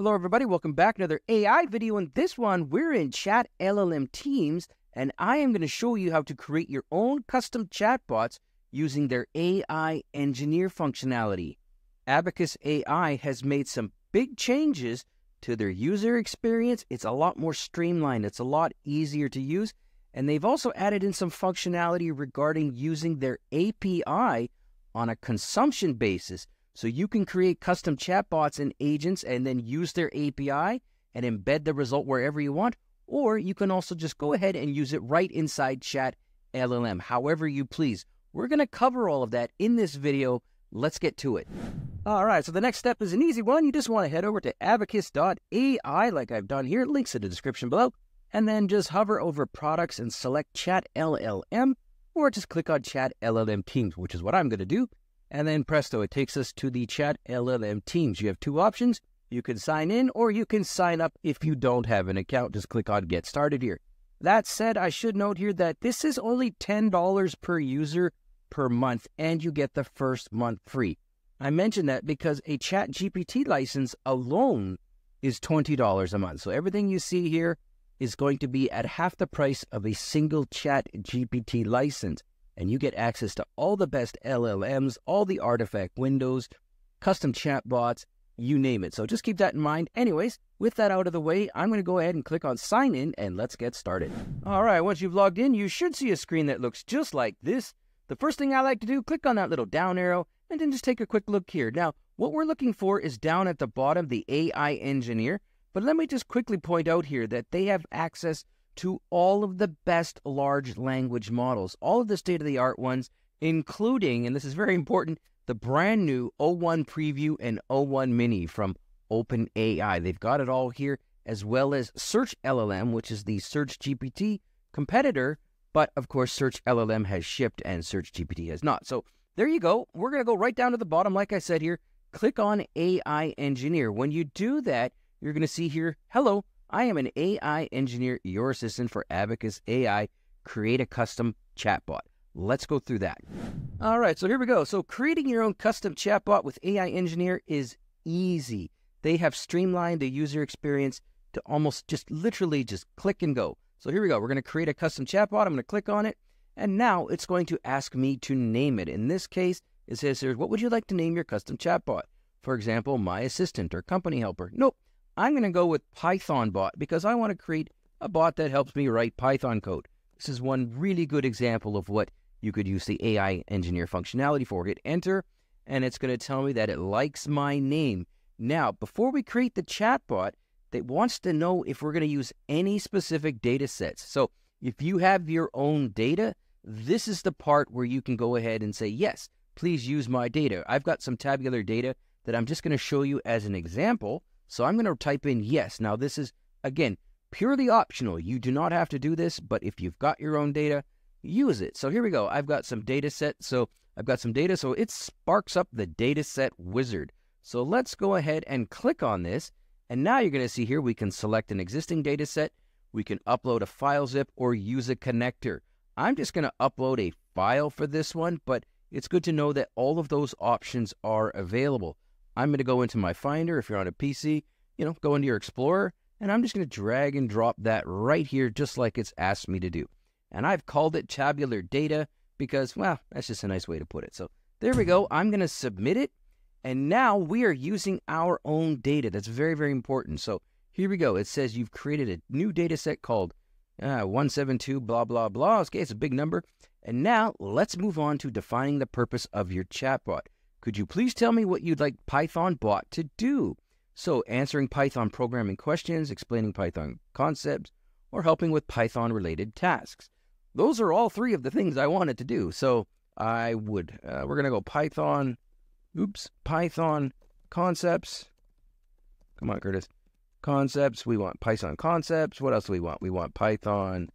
Hello, everybody. Welcome back. Another AI video. In this one, we're in Chat LLM Teams, and I am going to show you how to create your own custom chatbots using their AI Engineer functionality. Abacus AI has made some big changes to their user experience. It's a lot more streamlined, it's a lot easier to use, and they've also added in some functionality regarding using their API on a consumption basis. So you can create custom chatbots and agents and then use their API and embed the result wherever you want. Or you can also just go ahead and use it right inside Chat LLM, however you please. We're going to cover all of that in this video. Let's get to it. All right, so the next step is an easy one. You just want to head over to abacus.ai like I've done here, links in the description below, and then just hover over products and select Chat LLM, or just click on Chat LLM Teams, which is what I'm going to do. And then presto, it takes us to the Chat LLM Teams. You have two options. You can sign in or you can sign up if you don't have an account. Just click on Get Started here. That said, I should note here that this is only $10 per user per month and you get the first month free. I mention that because a Chat GPT license alone is $20 a month. So everything you see here is going to be at half the price of a single Chat GPT license and you get access to all the best LLMs, all the artifact windows, custom chatbots, you name it. So just keep that in mind. Anyways, with that out of the way, I'm going to go ahead and click on sign in and let's get started. All right, once you've logged in, you should see a screen that looks just like this. The first thing I like to do, click on that little down arrow and then just take a quick look here. Now, what we're looking for is down at the bottom, the AI engineer. But let me just quickly point out here that they have access to all of the best large language models, all of the state of the art ones, including, and this is very important, the brand new O1 Preview and O1 Mini from OpenAI. They've got it all here, as well as Search LLM, which is the Search GPT competitor. But of course, Search LLM has shipped and Search GPT has not. So there you go. We're going to go right down to the bottom, like I said here. Click on AI Engineer. When you do that, you're going to see here, hello, I am an AI engineer, your assistant for Abacus AI. Create a custom chatbot. Let's go through that. All right, so here we go. So creating your own custom chatbot with AI Engineer is easy. They have streamlined the user experience to almost just literally just click and go. So here we go. We're going to create a custom chatbot. I'm going to click on it, and now it's going to ask me to name it. In this case, it says what would you like to name your custom chatbot? For example, my assistant or company helper. Nope. I'm going to go with Python bot because I want to create a bot that helps me write Python code. This is one really good example of what you could use the AI engineer functionality for. Hit enter, and it's going to tell me that it likes my name. Now, before we create the chatbot, it wants to know if we're going to use any specific data sets. So if you have your own data, this is the part where you can go ahead and say, yes, please use my data. I've got some tabular data that I'm just going to show you as an example. So I'm going to type in yes. Now, this is, again, purely optional. You do not have to do this, but if you've got your own data, use it. So here we go. I've got some data set. So I've got some data. So it sparks up the data set wizard. So let's go ahead and click on this. And now you're going to see here we can select an existing data set. We can upload a file zip or use a connector. I'm just going to upload a file for this one, but it's good to know that all of those options are available. I'm going to go into my Finder. If you're on a PC, you know, go into your Explorer, and I'm just going to drag and drop that right here, just like it's asked me to do. And I've called it tabular data because, well, that's just a nice way to put it. So there we go. I'm going to submit it. And now we are using our own data. That's very, very important. So here we go. It says you've created a new data set called uh, 172, blah, blah, blah. Okay, it's a big number. And now let's move on to defining the purpose of your chatbot. Could you please tell me what you'd like Python bot to do? So, answering Python programming questions, explaining Python concepts, or helping with Python related tasks. Those are all three of the things I wanted to do. So, I would, uh, we're going to go Python, oops, Python concepts. Come on, Curtis. Concepts. We want Python concepts. What else do we want? We want Python.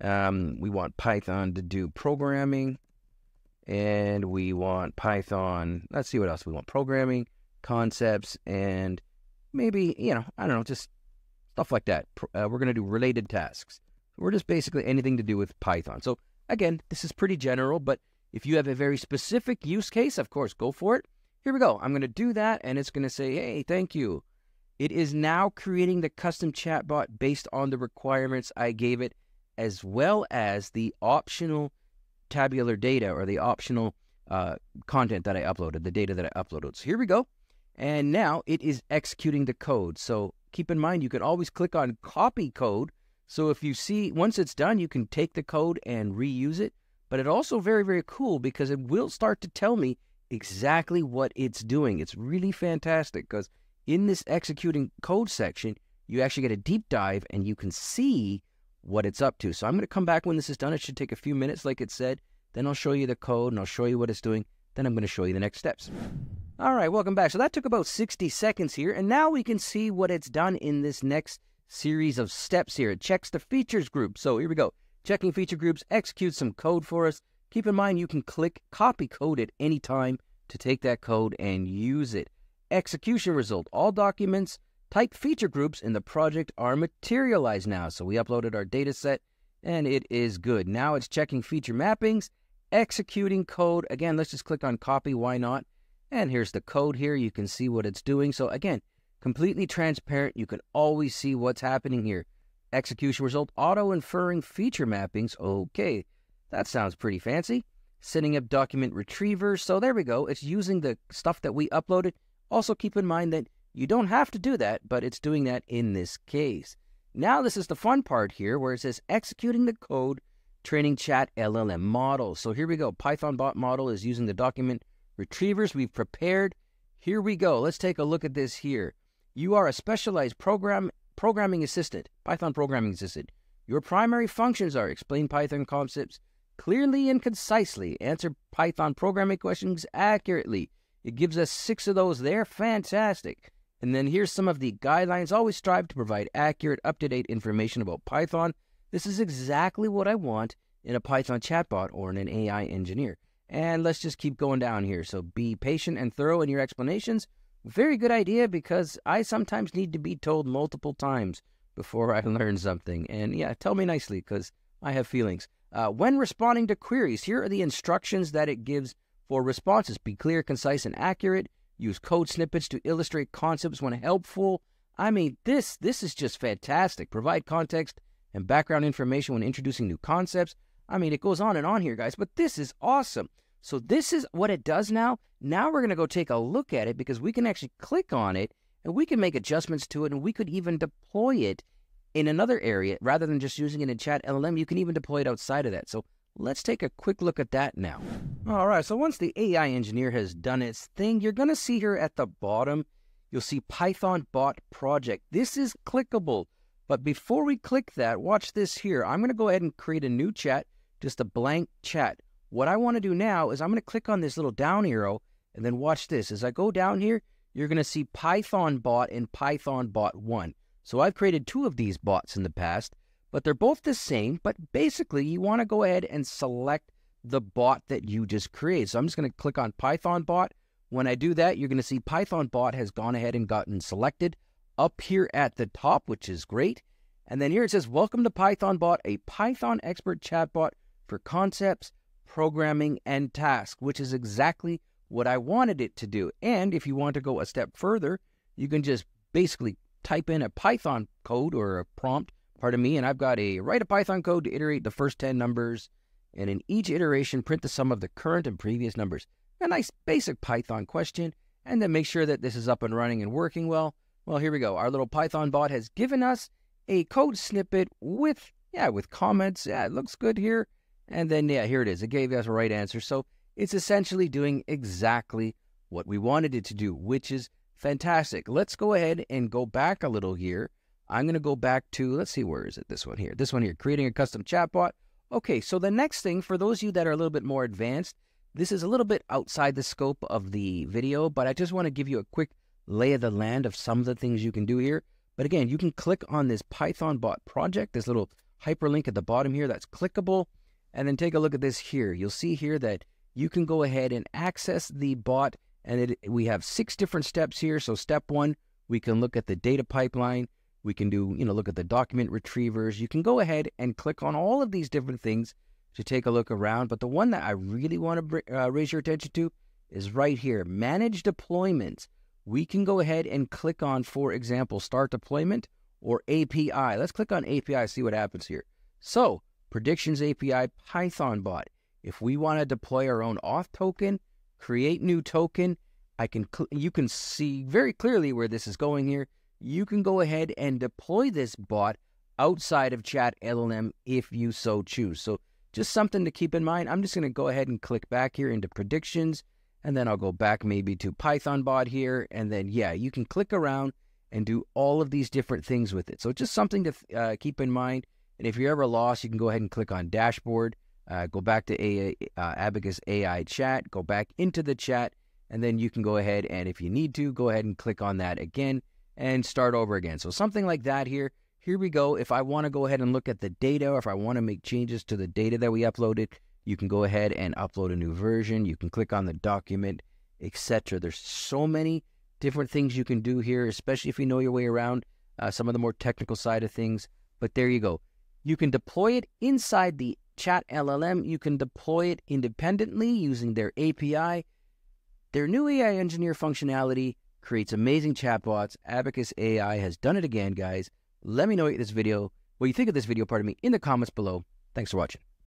Um, we want Python to do programming and we want Python. Let's see what else we want programming, concepts, and maybe, you know, I don't know, just stuff like that. Uh, we're going to do related tasks. We're just basically anything to do with Python. So, again, this is pretty general, but if you have a very specific use case, of course, go for it. Here we go. I'm going to do that, and it's going to say, hey, thank you. It is now creating the custom chatbot based on the requirements I gave it, as well as the optional tabular data or the optional uh, content that I uploaded, the data that I uploaded. So here we go. And now it is executing the code. So keep in mind, you can always click on copy code. So if you see, once it's done, you can take the code and reuse it. But it's also very, very cool because it will start to tell me exactly what it's doing. It's really fantastic because in this executing code section, you actually get a deep dive and you can see what it's up to. So I'm going to come back when this is done. It should take a few minutes, like it said. Then I'll show you the code and I'll show you what it's doing. Then I'm going to show you the next steps. All right, welcome back. So that took about 60 seconds here. And now we can see what it's done in this next series of steps here. It checks the features group. So here we go. Checking feature groups, execute some code for us. Keep in mind you can click copy code at any time to take that code and use it. Execution result. All documents type feature groups in the project are materialized now. So we uploaded our data set and it is good. Now it's checking feature mappings, executing code. Again, let's just click on copy. Why not? And here's the code here. You can see what it's doing. So again, completely transparent. You can always see what's happening here. Execution result, auto inferring feature mappings. Okay, that sounds pretty fancy. Setting up document retrievers. So there we go. It's using the stuff that we uploaded. Also keep in mind that you don't have to do that, but it's doing that in this case. Now this is the fun part here where it says executing the code training chat LLM model. So here we go. Python bot model is using the document retrievers we've prepared. Here we go. Let's take a look at this here. You are a specialized program programming assistant, Python programming assistant. Your primary functions are explain Python concepts clearly and concisely, answer Python programming questions accurately. It gives us six of those there. Fantastic. And then here's some of the guidelines. Always strive to provide accurate, up to date information about Python. This is exactly what I want in a Python chatbot or in an AI engineer. And let's just keep going down here. So be patient and thorough in your explanations. Very good idea because I sometimes need to be told multiple times before I learn something. And yeah, tell me nicely because I have feelings. Uh, when responding to queries, here are the instructions that it gives for responses. Be clear, concise, and accurate. Use code snippets to illustrate concepts when helpful. I mean, this this is just fantastic. Provide context and background information when introducing new concepts. I mean, it goes on and on here, guys, but this is awesome. So this is what it does now. Now we're going to go take a look at it because we can actually click on it and we can make adjustments to it and we could even deploy it in another area rather than just using it in chat LLM. You can even deploy it outside of that. So let's take a quick look at that now. All right, so once the AI engineer has done its thing, you're going to see here at the bottom, you'll see Python bot project. This is clickable. But before we click that, watch this here. I'm going to go ahead and create a new chat, just a blank chat. What I want to do now is I'm going to click on this little down arrow and then watch this. As I go down here, you're going to see Python bot and Python bot 1. So I've created two of these bots in the past, but they're both the same. But basically, you want to go ahead and select the bot that you just created. So I'm just going to click on Python bot. When I do that, you're going to see Python bot has gone ahead and gotten selected up here at the top, which is great. And then here it says, Welcome to Python bot, a Python expert chatbot for concepts, programming, and tasks, which is exactly what I wanted it to do. And if you want to go a step further, you can just basically type in a Python code or a prompt, pardon me, and I've got a write a Python code to iterate the first 10 numbers, and in each iteration, print the sum of the current and previous numbers. A nice basic Python question, and then make sure that this is up and running and working well. Well, here we go. Our little Python bot has given us a code snippet with, yeah, with comments. Yeah, it looks good here. And then, yeah, here it is. It gave us a right answer. So it's essentially doing exactly what we wanted it to do, which is fantastic. Let's go ahead and go back a little here. I'm going to go back to, let's see, where is it? This one here. This one here, creating a custom chatbot. Okay, so the next thing, for those of you that are a little bit more advanced, this is a little bit outside the scope of the video, but I just want to give you a quick lay of the land of some of the things you can do here. But again, you can click on this Python bot project, this little hyperlink at the bottom here that's clickable. And then take a look at this here. You'll see here that you can go ahead and access the bot. And it, we have six different steps here. So step one, we can look at the data pipeline. We can do, you know, look at the document retrievers. You can go ahead and click on all of these different things to take a look around. But the one that I really want to uh, raise your attention to is right here, manage deployments we can go ahead and click on, for example, start deployment or API. Let's click on API, see what happens here. So, predictions API Python bot. If we want to deploy our own auth token, create new token, I can you can see very clearly where this is going here. You can go ahead and deploy this bot outside of Chat LLM if you so choose. So just something to keep in mind. I'm just going to go ahead and click back here into predictions, and then I'll go back maybe to Python bot here, and then yeah, you can click around and do all of these different things with it. So just something to uh, keep in mind. And if you're ever lost, you can go ahead and click on dashboard, uh, go back to uh, Abacus AI chat, go back into the chat, and then you can go ahead and if you need to, go ahead and click on that again and start over again. So something like that here. Here we go. If I want to go ahead and look at the data, or if I want to make changes to the data that we uploaded, you can go ahead and upload a new version. You can click on the document, etc. There's so many different things you can do here, especially if you know your way around uh, some of the more technical side of things. But there you go. You can deploy it inside the chat LLM. You can deploy it independently using their API. Their new AI engineer functionality creates amazing chatbots. Abacus AI has done it again, guys. Let me know this video, what you think of this video, pardon me, in the comments below. Thanks for watching.